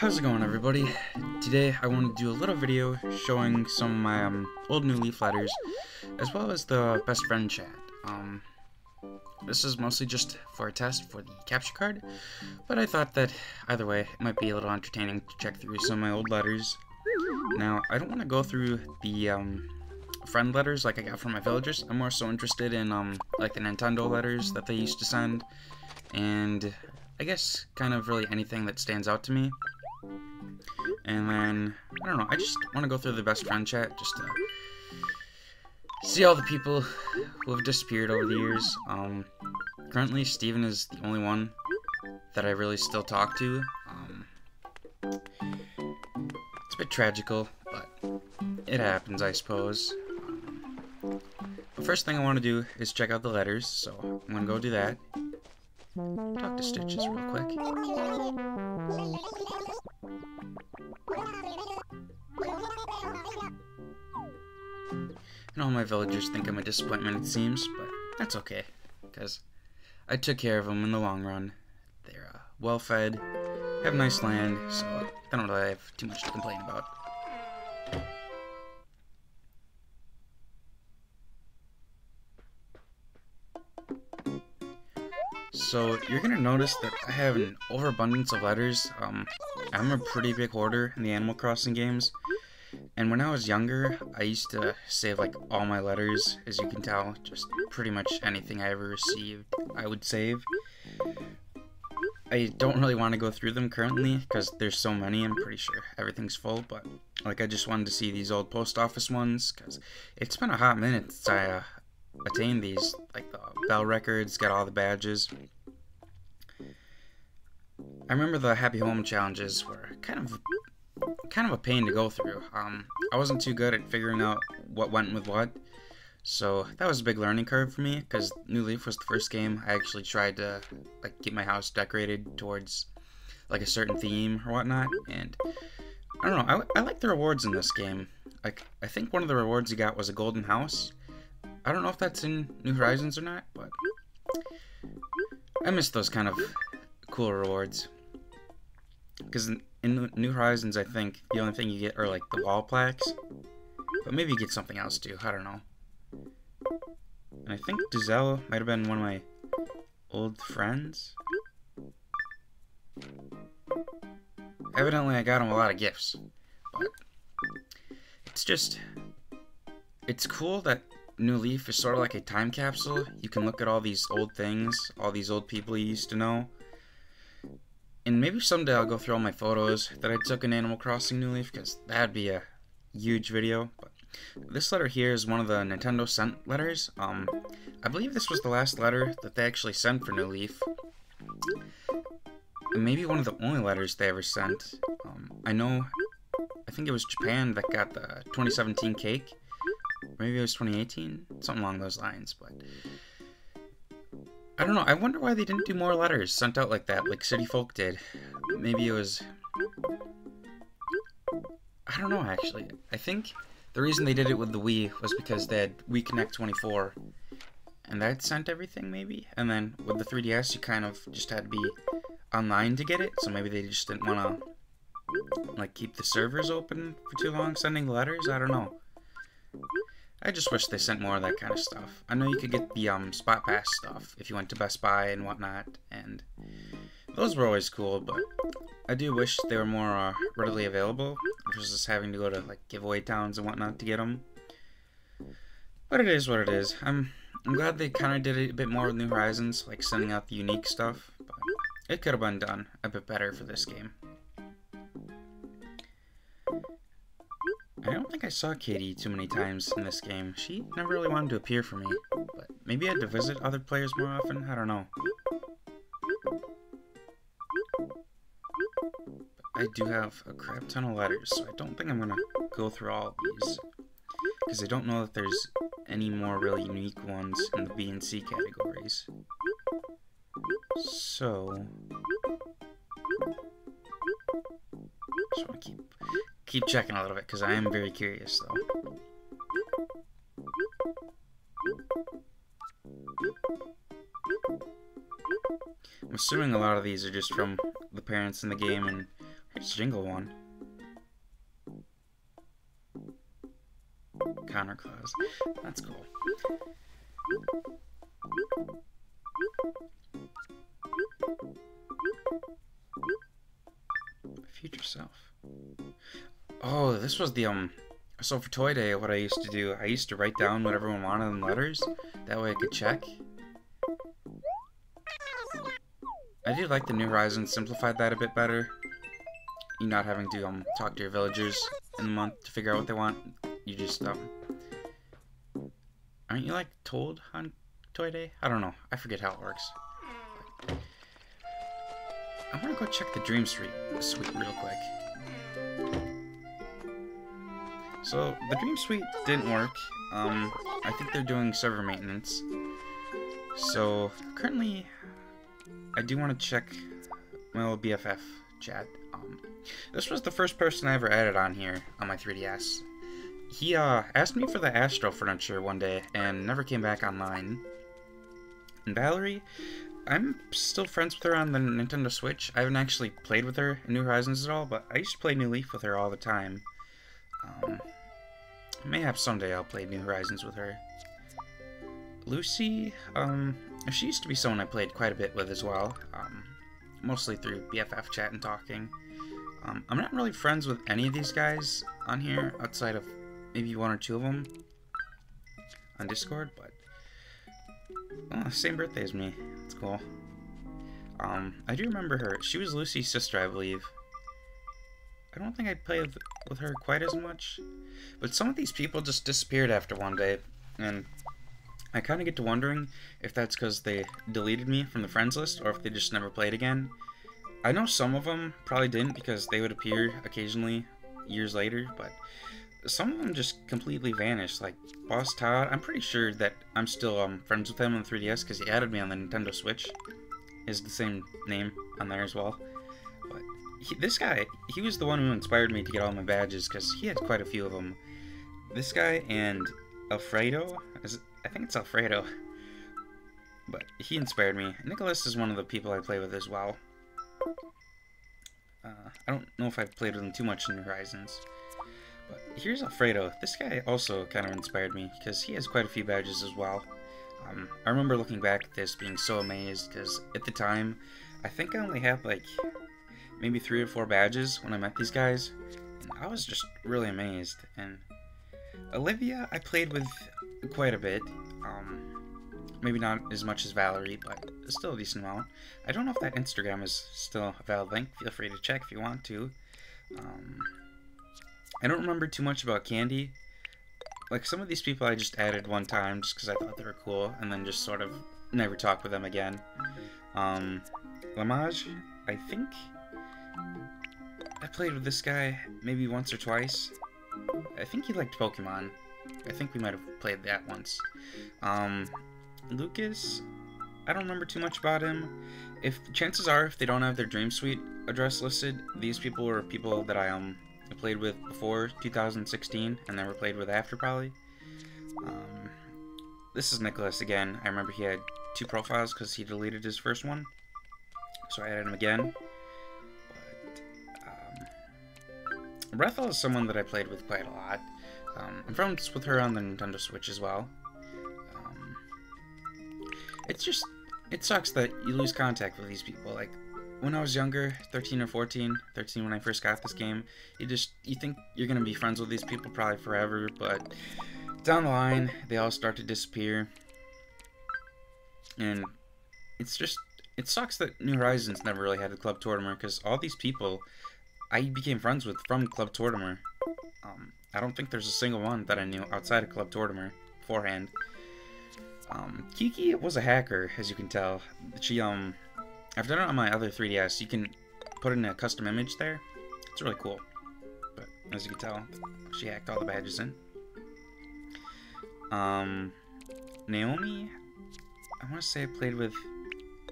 How's it going everybody? Today I want to do a little video showing some of my um, old New Leaf letters as well as the best friend chat. Um, this is mostly just for a test for the capture card, but I thought that either way it might be a little entertaining to check through some of my old letters. Now I don't want to go through the um, friend letters like I got from my villagers. I'm more so interested in um, like the Nintendo letters that they used to send and I guess kind of really anything that stands out to me. And then, I don't know, I just want to go through the best friend chat just to see all the people who have disappeared over the years. Um, currently, Steven is the only one that I really still talk to. Um, it's a bit tragical, but it happens, I suppose. Um, the first thing I want to do is check out the letters, so I'm going to go do that. Talk to Stitches real quick. And all my villagers think I'm a disappointment, it seems, but that's okay, because I took care of them in the long run. They're uh, well fed, have nice land, so I don't really have too much to complain about. So you're gonna notice that I have an overabundance of letters. Um, I'm a pretty big hoarder in the Animal Crossing games. And when I was younger, I used to save like all my letters, as you can tell, just pretty much anything I ever received, I would save. I don't really want to go through them currently, because there's so many, I'm pretty sure everything's full, but like I just wanted to see these old post office ones, because it's been a hot minute since I uh, attained these, like the Bell records, got all the badges. I remember the Happy Home challenges were kind of kind of a pain to go through. Um, I wasn't too good at figuring out what went with what, so that was a big learning curve for me. Because New Leaf was the first game I actually tried to like get my house decorated towards like a certain theme or whatnot, and I don't know. I, I like the rewards in this game. Like I think one of the rewards you got was a golden house. I don't know if that's in New Horizons or not, but I miss those kind of cool rewards. Because in, New Horizons, I think the only thing you get are like the wall plaques. But maybe you get something else too. I don't know. And I think Dizelle might have been one of my old friends. Evidently, I got him a lot of gifts. But it's just. It's cool that New Leaf is sort of like a time capsule. You can look at all these old things, all these old people you used to know, and maybe someday I'll go through all my photos that I took in Animal Crossing New Leaf, because that'd be a huge video. But this letter here is one of the Nintendo sent letters. Um, I believe this was the last letter that they actually sent for New Leaf. Maybe one of the only letters they ever sent. Um, I know, I think it was Japan that got the 2017 cake. Maybe it was 2018, something along those lines, but I don't know. I wonder why they didn't do more letters sent out like that, like City Folk did. Maybe it was... I don't know, actually. I think the reason they did it with the Wii was because they had Wii Connect 24. And that sent everything, maybe? And then with the 3DS, you kind of just had to be online to get it. So maybe they just didn't want to, like, keep the servers open for too long sending letters? I don't know. I just wish they sent more of that kind of stuff. I know you could get the um, Spot Pass stuff if you went to Best Buy and whatnot, and those were always cool, but I do wish they were more uh, readily available versus having to go to like giveaway towns and whatnot to get them. But it is what it is. I'm I'm glad they kind of did it a bit more with New Horizons, like sending out the unique stuff, but it could have been done a bit better for this game. I don't think I saw Katie too many times in this game. She never really wanted to appear for me, but maybe I had to visit other players more often? I don't know. I do have a crap ton of letters, so I don't think I'm going to go through all of these. Because I don't know if there's any more really unique ones in the B and C categories. So... To keep keep checking a little bit because I am very curious though. I'm assuming a lot of these are just from the parents in the game and Here's Jingle one. Counter clause. That's cool. Future self. Oh, this was the, um, so for Toy Day, what I used to do, I used to write down what everyone wanted in letters. That way I could check. I do like the New Horizons simplified that a bit better. You not having to um talk to your villagers in the month to figure out what they want. You just um aren't you like told on Toy Day? I don't know. I forget how it works. I want to go check the Dream Street suite real quick. So the Dream Suite didn't work. Um, I think they're doing server maintenance. So currently, I do want to check my little BFF chat. Um, this was the first person I ever added on here on my 3DS. He uh, asked me for the Astro furniture one day and never came back online. And Valerie, I'm still friends with her on the Nintendo Switch. I haven't actually played with her in New Horizons at all, but I used to play New Leaf with her all the time. Mayhaps someday I'll play New Horizons with her. Lucy, um, she used to be someone I played quite a bit with as well, um, mostly through BFF chat and talking. Um, I'm not really friends with any of these guys on here, outside of maybe one or two of them on Discord, but oh, same birthday as me. That's cool. Um, I do remember her. She was Lucy's sister, I believe. I don't think I played with her quite as much, but some of these people just disappeared after one day, and I kind of get to wondering if that's because they deleted me from the friends list or if they just never played again. I know some of them probably didn't because they would appear occasionally years later, but some of them just completely vanished. Like Boss Todd, I'm pretty sure that I'm still um, friends with him on 3DS because he added me on the Nintendo Switch. Is the same name on there as well. He, this guy, he was the one who inspired me to get all my badges because he had quite a few of them. This guy and Alfredo, is I think it's Alfredo. But he inspired me. Nicholas is one of the people I play with as well. Uh, I don't know if I've played with him too much in Horizons. But here's Alfredo. This guy also kind of inspired me because he has quite a few badges as well. Um, I remember looking back at this being so amazed because at the time, I think I only had like maybe three or four badges when I met these guys. And I was just really amazed. And Olivia, I played with quite a bit. Um, maybe not as much as Valerie, but still a decent amount. I don't know if that Instagram is still a valid link. Feel free to check if you want to. Um, I don't remember too much about Candy. Like, some of these people I just added one time just because I thought they were cool, and then just sort of never talked with them again. Um, Lamage, I think I played with this guy maybe once or twice. I think he liked Pokemon. I think we might have played that once. Um, Lucas, I don't remember too much about him. If chances are, if they don't have their Dream Suite address listed, these people were people that I um played with before 2016 and then never played with after probably. Um, this is Nicholas again. I remember he had two profiles because he deleted his first one, so I added him again. Um, is someone that I played with quite a lot. Um, I'm friends with her on the Nintendo Switch as well. Um, it's just, it sucks that you lose contact with these people. Like, when I was younger, 13 or 14, 13 when I first got this game, you just, you think you're going to be friends with these people probably forever, but down the line, they all start to disappear. And it's just, it sucks that New Horizons never really had a Club Tortimer, because all these people I became friends with from Club Tortimer. Um, I don't think there's a single one that I knew outside of Club Tortimer beforehand. Um, Kiki was a hacker, as you can tell. She, um, I've done it on my other 3DS. You can put in a custom image there. It's really cool. But, as you can tell, she hacked all the badges in. Um, Naomi, I want to say I played with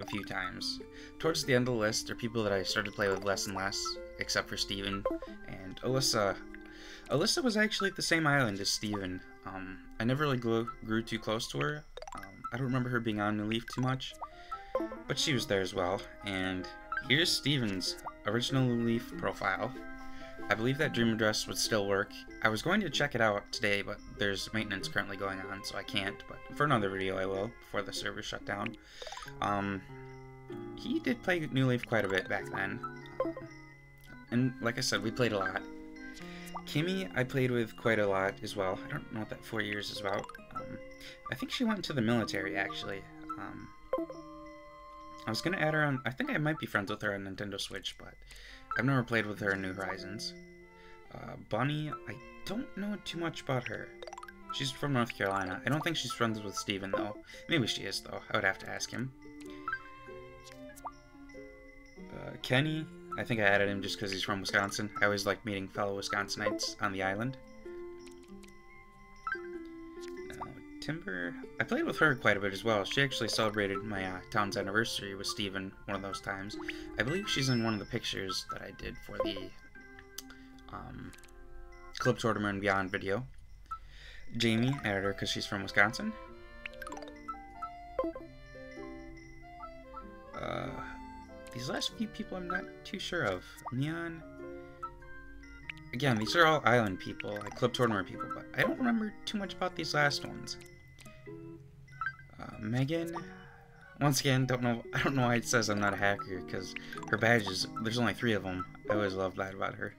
a few times. Towards the end of the list are people that I started to play with less and less, except for Steven and Alyssa Alyssa was actually at the same island as Steven. Um, I never really grew, grew too close to her. Um, I don't remember her being on New Leaf too much, but she was there as well. And here's Steven's original New Leaf profile. I believe that Dream Address would still work. I was going to check it out today, but there's maintenance currently going on, so I can't. But for another video, I will, before the server shut down. Um, he did play New Leaf quite a bit back then. And like I said, we played a lot. Kimmy, I played with quite a lot as well. I don't know what that four years is about. Um, I think she went into the military, actually. Um, I was gonna add her on. I think I might be friends with her on Nintendo Switch, but I've never played with her in New Horizons. Uh, Bunny, I don't know too much about her. She's from North Carolina. I don't think she's friends with Steven, though. Maybe she is, though. I would have to ask him. Uh, Kenny, I think I added him just because he's from Wisconsin. I always like meeting fellow Wisconsinites on the island. I played with her quite a bit as well. She actually celebrated my uh, town's anniversary with Steven one of those times. I believe she's in one of the pictures that I did for the um, Club Tortimer and Beyond video. Jamie, added her because she's from Wisconsin. Uh, these last few people I'm not too sure of. Neon. Again, these are all island people, like Club Tortimer people, but I don't remember too much about these last ones. Megan. Once again, don't know. I don't know why it says I'm not a hacker because her badges. There's only three of them. I always loved that about her.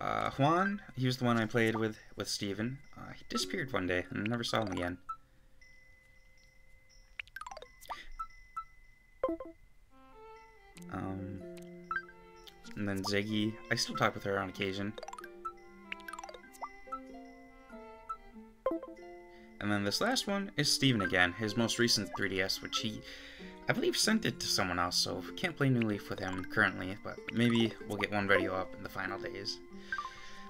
Uh, Juan, he was the one I played with with Steven. Uh, he disappeared one day and I never saw him again. Um, and then Ziggy, I still talk with her on occasion. And then this last one is Steven again, his most recent 3DS, which he, I believe, sent it to someone else, so can't play New Leaf with him currently, but maybe we'll get one video up in the final days.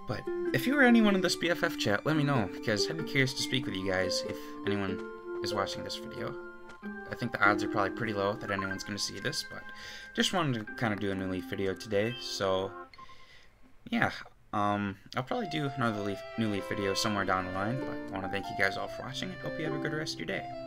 But if you are anyone in this BFF chat, let me know, because I'd be curious to speak with you guys if anyone is watching this video. I think the odds are probably pretty low that anyone's going to see this, but just wanted to kind of do a New Leaf video today, so yeah, um, I'll probably do another Leaf, New Leaf video somewhere down the line, but I want to thank you guys all for watching and hope you have a good rest of your day.